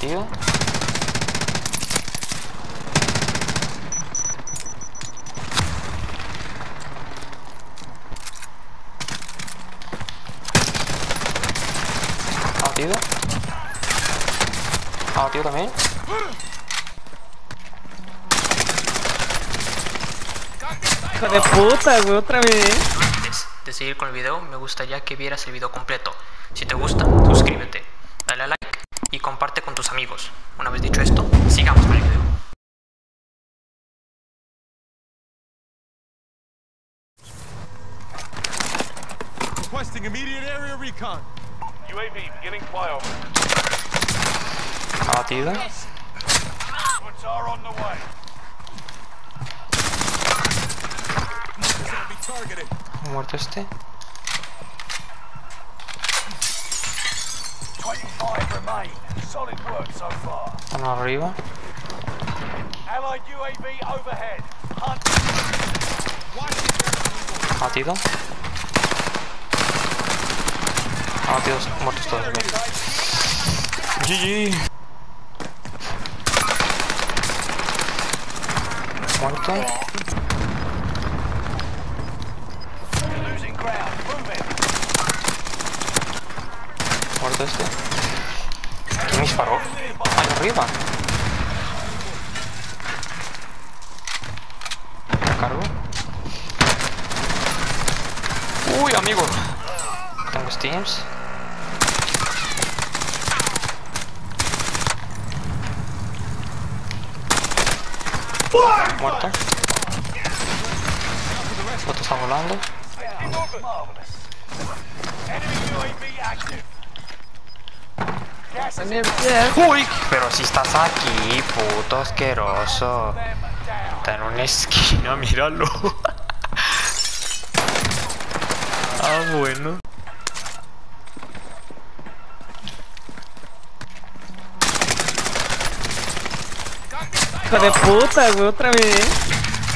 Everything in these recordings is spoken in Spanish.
Abatido. Abatido. Abatido también. Hijo de puta, güey, otra vez. Antes de seguir con el video, me gustaría que vieras el video completo. Si te gusta, suscríbete, dale a like y comparte con tus amigos. Una vez dicho esto, sigamos con el video. Requesting immediate area recon. UAV beginning flyover. Abatido. Qatar on the way. Muerto este. Uno arriba. Allied UAV overhead. Hunt. Abatido. Abatidos, muertos todos. GG. Muerto. Arriba. Cargo. Uy, amigo. Tengo steams. Muerto. Otro está volando. Uy, pero si estás aquí, puto asqueroso. Está en una esquina, míralo. ah, bueno. Hijo de puta, güey, otra vez.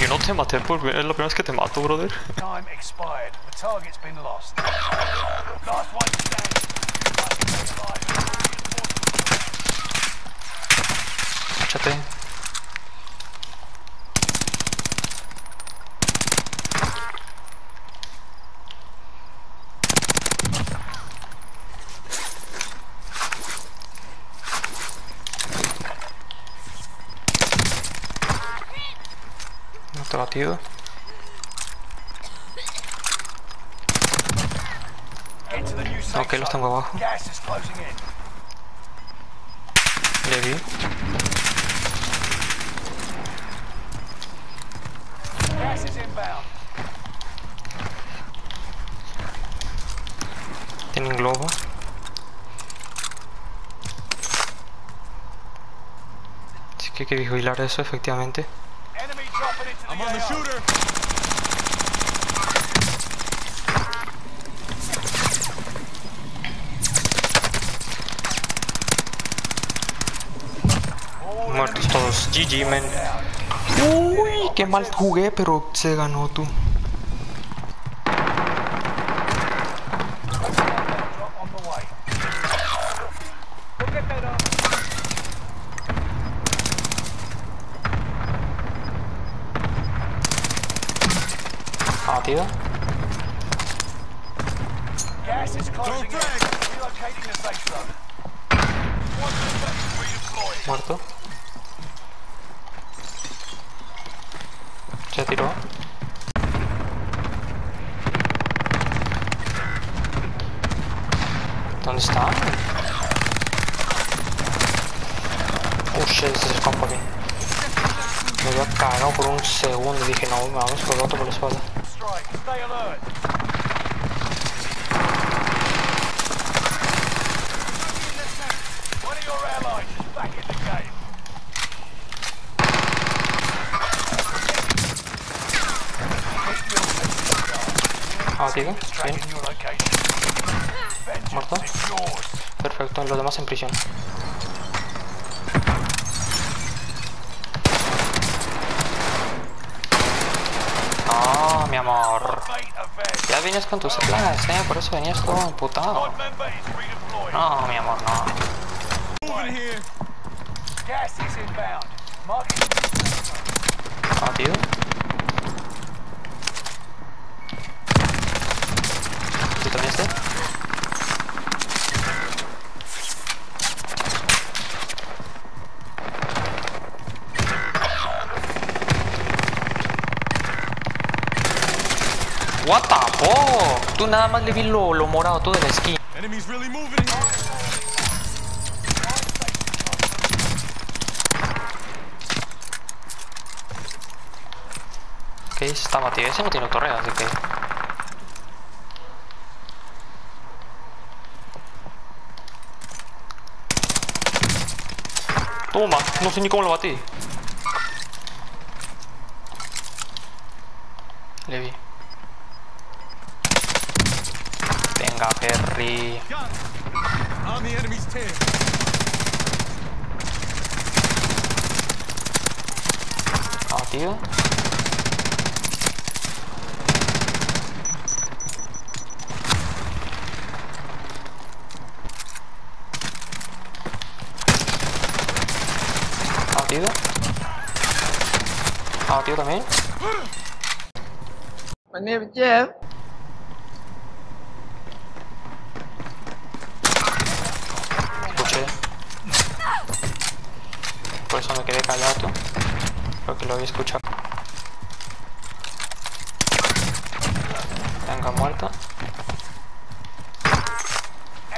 Yo no te maté por es la primera vez que te mato, brother. No te he batido. Ok, los tengo abajo. Le vi. Gas is inbound. Tienen globo. Así que hay que vigilar eso, efectivamente. Muertos todos. GG, down. Uy, qué mal jugué, pero se ganó tú. Drop on the way. Abatido. Gas is closing in. Relocating the safe zone. One suspect redeployed. Muerto. Se tiró. ¿Dónde está? Oh shit, ese es el compa aquí. Me había cagado por un segundo y dije, no, vamos por el otro por la espalda. Abatido. Bien. Location. Vengeance Muerto. Perfecto, los demás en prisión. Ah, mi amor. Ya vienes con tus supplies, eh, por eso venías todo redeployed. No, mi amor, no. Abatido. What the fuck? Tú nada más le vi lo, lo morado, tú de la skin. Enemies really. Ok, está batido. Ese no tiene torre, así que... Toma, no sé ni cómo lo batí. Le vi. Venga, Perry. Got it. On the enemy's tail. Abatido. Abatido. Abatido también. My name is Jeff. Por eso me quedé callado. Porque lo había escuchado. Venga, muerta.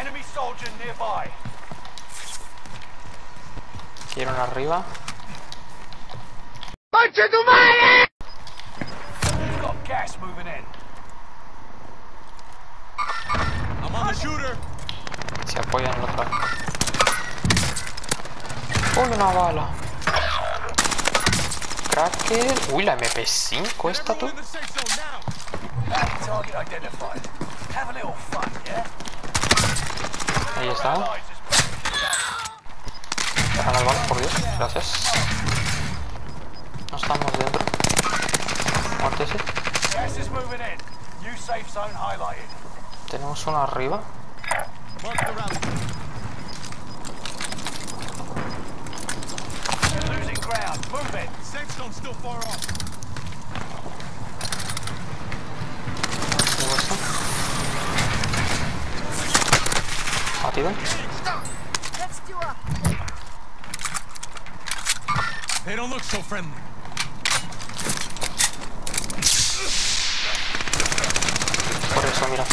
enemy soldier nearby. Quiero una arriba. You've got gas moving in. I'm on the shooter. Se apoyan en la otra. Una bala. Cracker. Uy, la MP5 esta tú. Ahí está. Dejan las balas, por Dios. Gracias. No estamos dentro. Muerte ese. Gas is it. Safe zone's still far off. Llevo They don't look so friendly. Por eso, mira.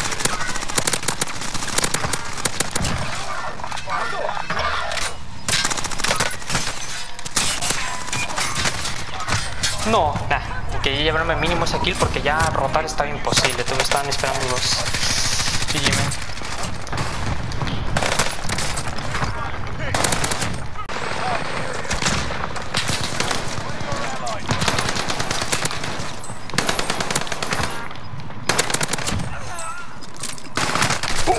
No, nah. Quería llevarme mínimo ese kill porque ya rotar estaba imposible. Me estaban esperando los GG men.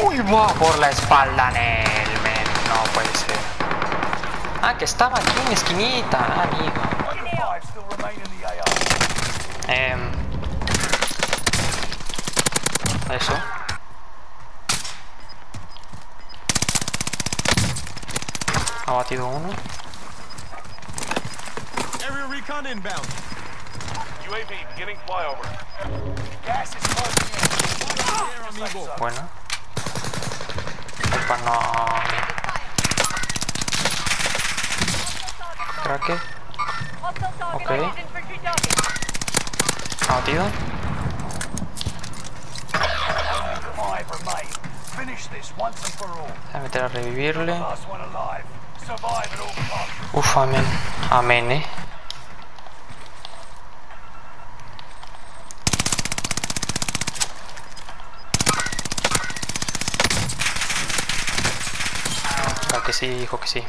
Uy, va por la espalda, Nel, men. No puede ser. Ah, que estaba aquí en esquinita, amigo. Em, eso. Ha batido uno. Area recon inbound. UAV beginning flyover. Gas is closing in. Buena. Opa, no. Craque. Ok. For all. Voy a meter a revivirle. Uf, amén. Amén, eh. Claro que sí, hijo que sí.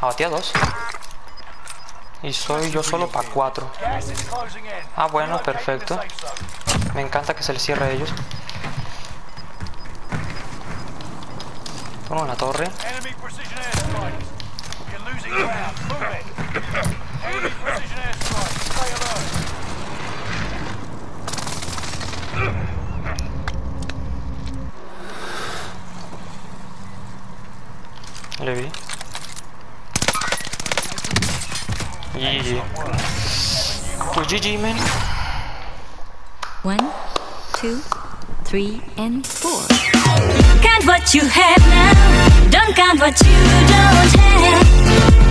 Abatí a dos. Y soy yo solo para cuatro. Ah, bueno, perfecto. Me encanta que se les cierre a ellos. Uno en la torre. One, two, three, and four. Count what you have now. Don't count what you don't have.